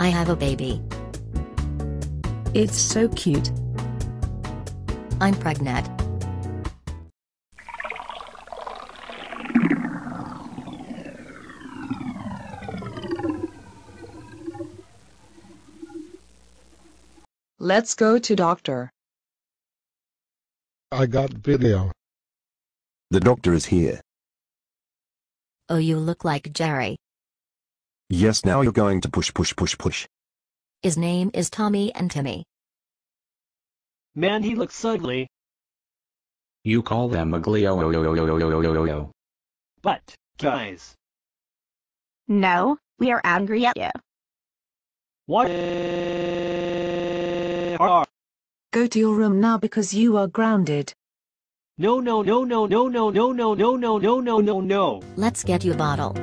I have a baby. It's so cute. I'm pregnant. Let's go to doctor. I got video. The doctor is here. Oh, you look like Jerry. Yes, now you're going to push, push, push, push. His name is Tommy and Timmy. Man, he looks ugly. You call them ugly oh oh oh oh oh oh oh oh oh. But, guys, No, we are angry at you. what are Go to your room now because you are grounded. no no no no no no no no no no no no no no Let's get you a bottle.